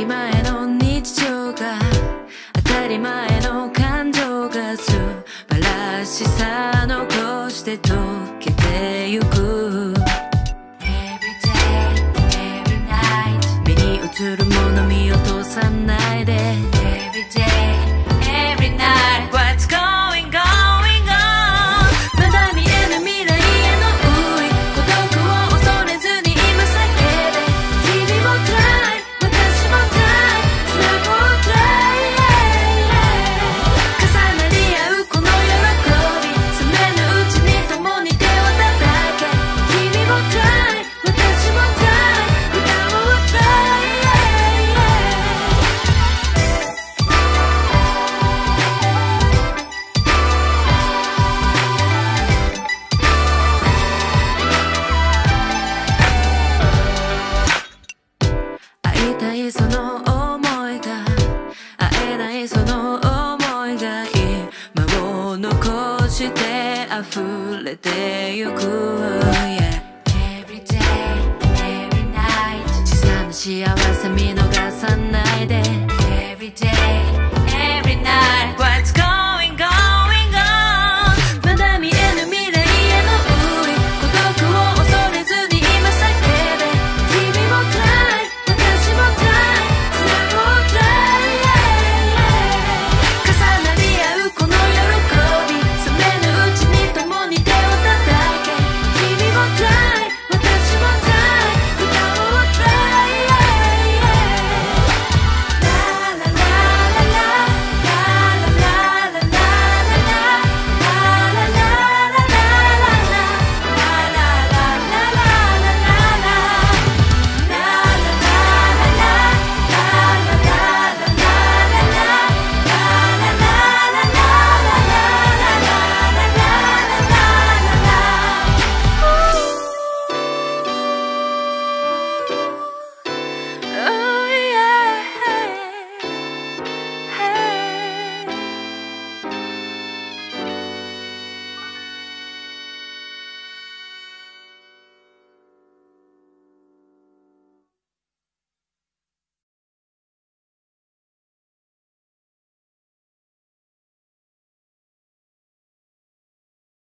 り前の日常が当たり前の感情が素晴らしさ残して溶けてゆく。目に映るもの見落とさないして溢れてゆく、yeah Every day, every night 小さな幸せ見逃さないで Every day,